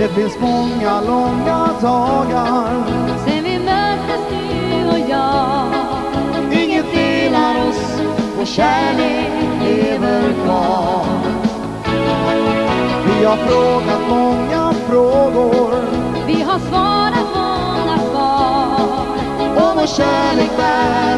Det finns många långa dagar. Sen vi möttes du och jag. Inget delar oss, vår kärlek lever kvar. Vi har frågat många frågor. Vi har svarat många svar. Och vår kärlek bär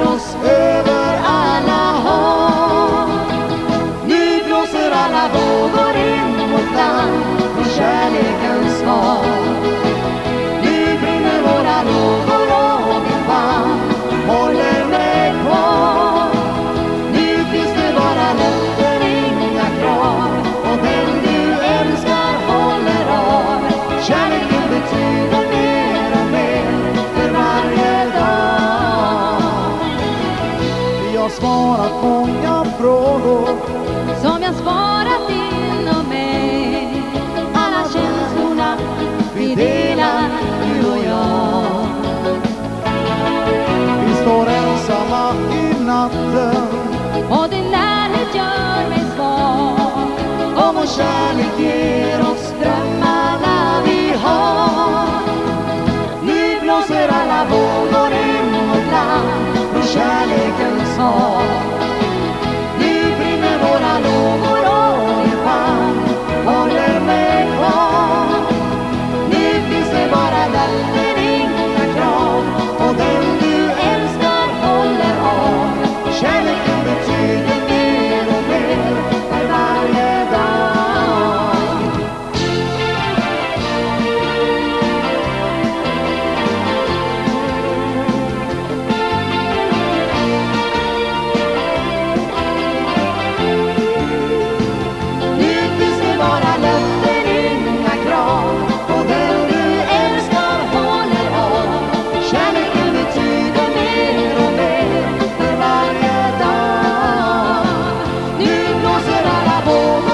Har svarat många frågor. Som jag sparat inom mig. Alla känslorna vi delar, du och jag. Vi står ensamma i natten 어. 어. trouble.